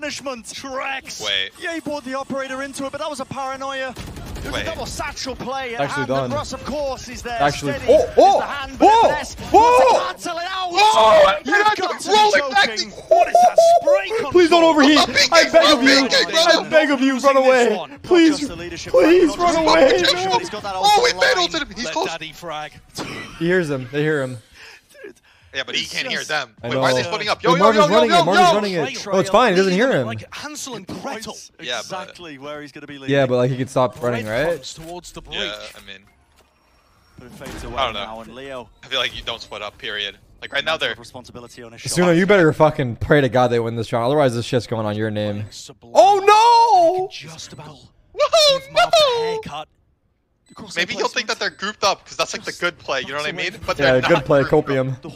punishment. trexx. Wait. Yeah, he brought the operator into it, but that was a paranoia. It was Wait. a double satchel play. Actually hand, and done. Russ, of course, is there. Actually- steady oh, oh, the hand, but oh, Everest oh. wants to cancel it out. Oh, You've you're not got to rolling be back the- What is that spray control? Please don't overheat. I'm I beg of you. I'm being I beg of you, run away. Please, please run away. No. Oh, we failed him. He's Let close. Daddy frag. He hears him. They hear him. Yeah, but he It's can't hear them. I Wait, why are they splitting up? Yo, Wait, yo, yo, yo, running yo, it. Marved's yo. running it. Oh, it's fine. He doesn't hear him. Like Hansel and Gretel. Yeah, but- exactly where he's going to be leading. Yeah, but like he could stop running, right? Towards the breach. Yeah, I mean, But it fades away I don't know. now, and Leo I feel like you don't split up. Period. Like right now they're. responsibility on his Suno, shoulders. you better fucking pray to God they win this round. Otherwise, this shit's going on your name. Sublime. Oh Just about Woohoo! give Marv a No! haircut. Maybe he'll think that they're grouped up because that's like the good play. You know what I mean? But! Yeah, they're good not play, grouped up. copium. The